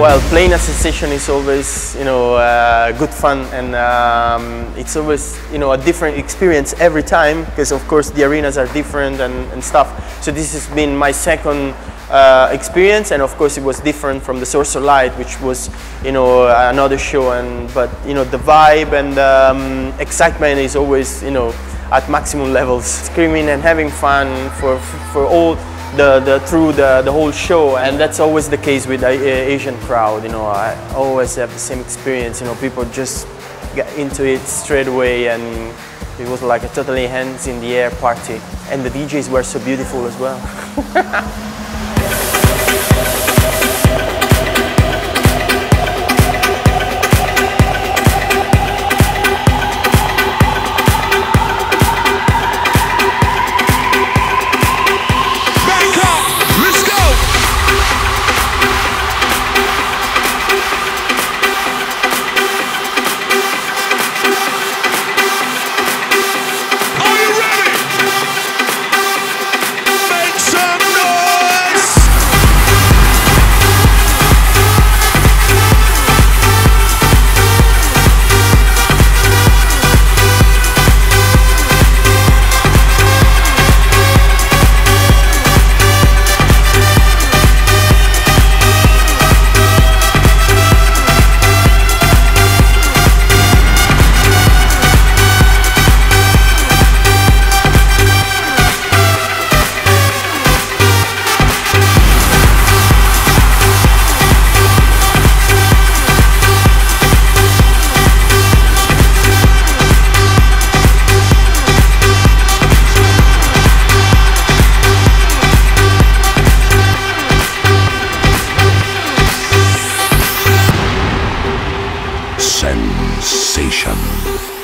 Well, playing at Sensation is always, you know, uh, good fun and um, it's always, you know, a different experience every time because of course the arenas are different and, and stuff. So this has been my second uh, experience and of course it was different from the Source of Light which was, you know, another show and, but, you know, the vibe and um, excitement is always, you know, at maximum levels. Screaming and having fun for, for all the, the through the, the whole show and that's always the case with the uh, Asian crowd you know I always have the same experience you know people just get into it straight away and it was like a totally hands in the air party. And the DJs were so beautiful as well sensation.